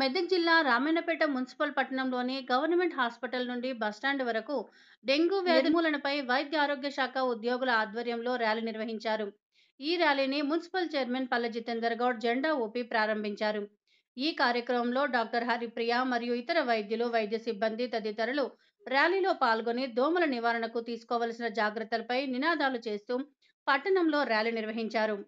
మెదక్ జిల్లా రామాయణపేట మున్సిపల్ పట్టణంలోని government hospital నుండి బస్టాండ్ వరకు డెంగ్యూ వ్యాధి నిర్మూలనపై వైద్య ఆరోగ్య శాఖ ఉద్యోగుల ఆధ్వర్యంలో ర్యాలీ నిర్వహించారు. ఈ ర్యాలీని మున్సిపల్ చైర్మన్ పల్లె జితేందర్ గౌడ్ జెండా ఊపి ప్రారంభించారు. ఈ కార్యక్రమంలో డాక్టర్ హరిప్రియ మరియు ఇతర వైద్యులు వైద్య సిబ్బంది తదితరులు ర్యాలీలో పాల్గొని దోమల నివారణకు తీసుకోవలసిన జాగ్రత్తలపై నినాదాలు చేస్తూ పట్టణంలో ర్యాలీ నిర్వహించారు.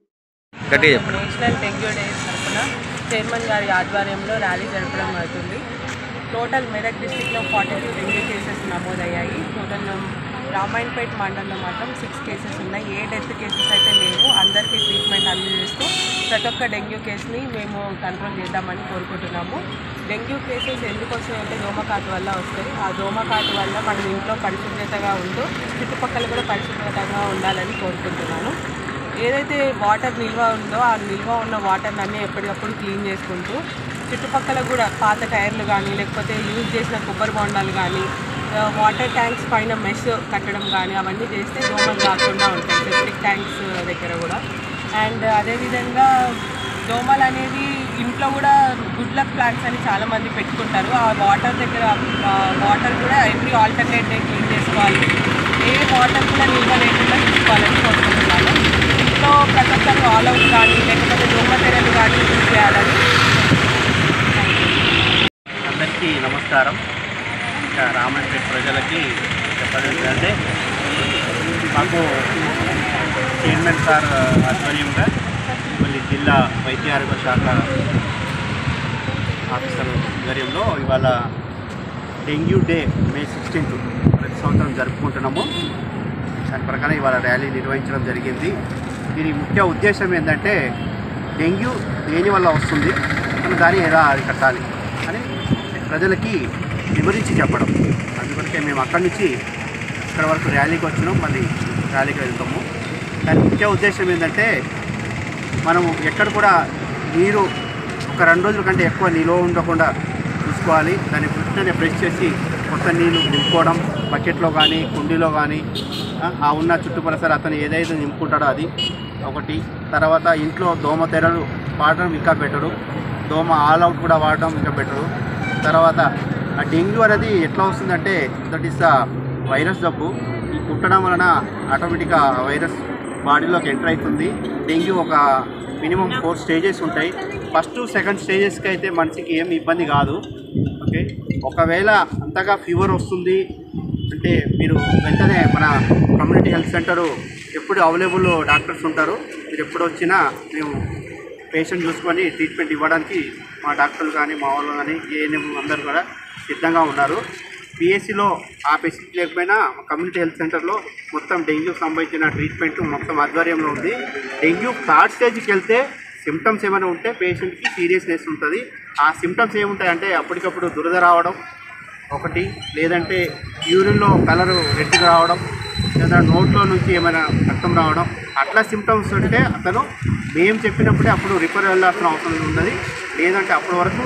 చైర్మన్ గారి ఆధ్వర్యంలో ర్యాలీ జరపడం అవుతుంది టోటల్ మెదక్ డిస్టిక్లో ఫార్టీ టూ డెంగ్యూ కేసెస్ నమోదయ్యాయి. టోటల్ రామాయణపేట్ మండలంలో మాత్రం సిక్స్ కేసెస్ ఉన్నాయి. ఏ డెత్ కేసెస్ అయితే లేవు అందరికీ ట్రీట్మెంట్ అందజేస్తూ ప్రతి ఒక్క డెంగ్యూ కేసుని మేము కంట్రోల్ చేద్దామని కోరుకుంటున్నాము. డెంగ్యూ కేసెస్ ఎందుకు వస్తాయంటే దోమకాటు వల్ల వస్తాయి. ఆ దోమకాటు వల్ల మనం ఇంట్లో పరిశుభ్రతగా ఉంటూ చుట్టుపక్కల కూడా పరిశుభ్రతగా ఉండాలని కోరుకుంటున్నాను. ఏదైతే వాటర్ నిల్వ ఉందో ఆ నిల్వ ఉన్న వాటర్ అన్నీ ఎప్పటికప్పుడు క్లీన్ చేసుకుంటూ చుట్టుపక్కల కూడా పాత టైర్లు కానీ లేకపోతే యూజ్ చేసిన కొబ్బరి బొండాలు కానీ వాటర్ ట్యాంక్స్ పైన మెష్ కట్టడం కానీ అవన్నీ చేస్తే దోమలు రాకుండా ఉంటాయి. సెప్టిక్ ట్యాంక్స్ దగ్గర కూడా. అండ్ అదేవిధంగా దోమలు అనేది ఇంట్లో కూడా గుడ్ లక్ ప్లాంట్స్ అని చాలామంది పెట్టుకుంటారు. ఆ వాటర్ దగ్గర వాటర్ కూడా ఎవ్రీ ఆల్టర్నేట్ డే క్లీన్ చేసుకోవాలి. ఏ వాటర్ కూడా నిల్వ లేకుండా చూసుకోవాలని కోరుకుంటున్నాను. ఇంట్లో ప్రతి ఒక్కరు ఆల్ అవుట్ కానీ లేకపోతే దొంగ తెరలు కానీ యూజ్ చేయాలని. అందరికీ నమస్కారం. ఇంకా రామాయణపేట ప్రజలకి చెప్పాలంటే మాకు చైర్మన్ సార్ ఆధ్వర్యంగా మళ్ళీ జిల్లా వైద్య ఆరోగ్య శాఖ ఆఫీసర్ ఆధ్వర్యంలో ఇవాళ డెంగ్యూ డే మే సిక్స్టీన్త్ ప్రతి సంవత్సరం జరుపుకుంటున్నాము. దాని ప్రకారం ఇవాళ ర్యాలీ నిర్వహించడం జరిగింది. దీని ముఖ్య ఉద్దేశం ఏంటంటే డెంగ్యూ దేని వల్ల వస్తుంది? మనం దాన్ని ఎలా అరికట్టాలి? అని ప్రజలకి వివరించి చెప్పడం. అందుకొరకే మేము అక్కడి నుంచి ఇక్కడ వరకు ర్యాలీకి వచ్చినాం. మళ్ళీ ర్యాలీకి వెళ్తాము. దాని ముఖ్య ఉద్దేశం ఏంటంటే మనము ఎక్కడ కూడా నీరు ఒక రెండు రోజుల కంటే ఎక్కువ నిలువ ఉండకుండా చూసుకోవాలి. దాన్ని వెంటనే బ్రష్ చేసి కొత్త నీళ్ళు నింపుకోవడం బకెట్లో కానీ కుండీలో కానీ ఆ, ఆ ఉన్న చుట్టుపరిసర అతను ఏదైతే నింపుకుంటాడో అది ఒకటి. తర్వాత ఇంట్లో దోమ తెరలు వాడడం ఇంకా బెటరు. దోమ ఆల్ అవుట్ కూడా వాడడం ఇంకా బెటరు. తర్వాత ఆ డెంగ్యూ అనేది ఎట్లా వస్తుందంటే దట్ ఈస్ ద వైరస్ జబ్బు. ఈ కుట్టడం వలన ఆటోమేటిక్గా వైరస్ బాడీలోకి ఎంటర్ అవుతుంది. డెంగ్యూ ఒక మినిమం ఫోర్ స్టేజెస్ ఉంటాయి. ఫస్ట్ సెకండ్ స్టేజెస్కి అయితే మనిషికి ఏం ఇబ్బంది కాదు. ఓకే? ఒకవేళ అంతగా ఫీవర్ వస్తుంది అంటే మీరు వెంటనే మన కమ్యూనిటీ హెల్త్ సెంటరు ఎప్పుడు అవైలబుల్ డాక్టర్స్ ఉంటారు. మీరు ఎప్పుడు వచ్చినా మేము పేషెంట్ చూసుకొని ట్రీట్మెంట్ ఇవ్వడానికి మా డాక్టర్లు కానీ మా వాళ్ళు కానీ ఏఎన్ఎం అందరూ కూడా సిద్ధంగా ఉన్నారు. పిఎస్సిలో ఆ ఫెసిలిటీ లేకపోయినా కమ్యూనిటీ హెల్త్ సెంటర్లో మొత్తం డెంగ్యూకి సంబంధించిన ట్రీట్మెంట్ మొత్తం ఆధ్వర్యంలో ఉంది. డెంగ్యూ థర్డ్ స్టేజ్కి వెళ్తే సిమ్టమ్స్ ఏమైనా ఉంటే పేషెంట్కి సీరియస్నెస్ ఉంటుంది. ఆ సిమ్టమ్స్ ఏముంటాయంటే అప్పటికప్పుడు దురద రావడం ఒకటి లేదంటే యూరిన్లో కలరు రెడ్ రావడం లేదా నోట్లో నుంచి ఏమైనా రక్తం రావడం అట్లా సిమ్టమ్స్ ఉంటే అతను మేము చెప్పినప్పుడే అప్పుడు రిపేర్ వెళ్ళాల్సిన అవసరం ఉన్నది. లేదంటే అప్పటి వరకు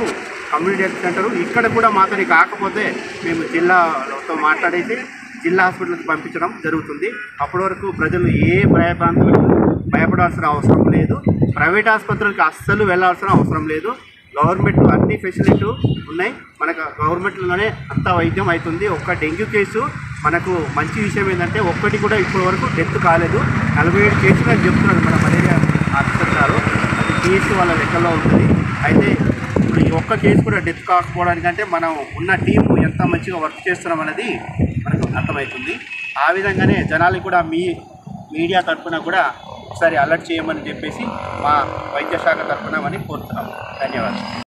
కమ్యూనిటీ హెల్త్ సెంటరు ఇక్కడ కూడా మాతోని కాకపోతే మేము జిల్లాతో మాట్లాడేసి జిల్లా హాస్పిటల్కి పంపించడం జరుగుతుంది. అప్పటి వరకు ప్రజలు ఏ భయప్రాంతాలకు భయపడాల్సిన అవసరం లేదు. ప్రైవేట్ ఆసుపత్రులకి అస్సలు వెళ్ళాల్సిన అవసరం లేదు. గవర్నమెంట్ అన్ని ఫెసిలిటీ ఉన్నాయి. మనకు గవర్నమెంట్లోనే అంత వైద్యం అవుతుంది. ఒక్క డెంగ్యూ కేసు మనకు మంచి విషయం ఏంటంటే ఒక్కటి కూడా ఇప్పటి వరకు డెత్ కాలేదు. నలభై ఏడు కేసులు అని చెప్తున్నారు మన మలేరియా ఆఫీసర్ గారు. అది కేసు వాళ్ళ లెక్కలో ఉంటుంది. అయితే ఇప్పుడు ఈ ఒక్క కేసు కూడా డెత్ కాకపోవడానికంటే మనం ఉన్న టీం ఎంత మంచిగా వర్క్ చేస్తున్నాం అనేది మనకు అర్థమవుతుంది. ఆ విధంగానే జనాలకి కూడా మీ మీడియా తరఫున కూడా ఒకసారి అలర్ట్ చేయమని చెప్పేసి మా వైద్య శాఖ తరఫున అని కోరుతున్నాం. ధన్యవాదాలు.